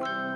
you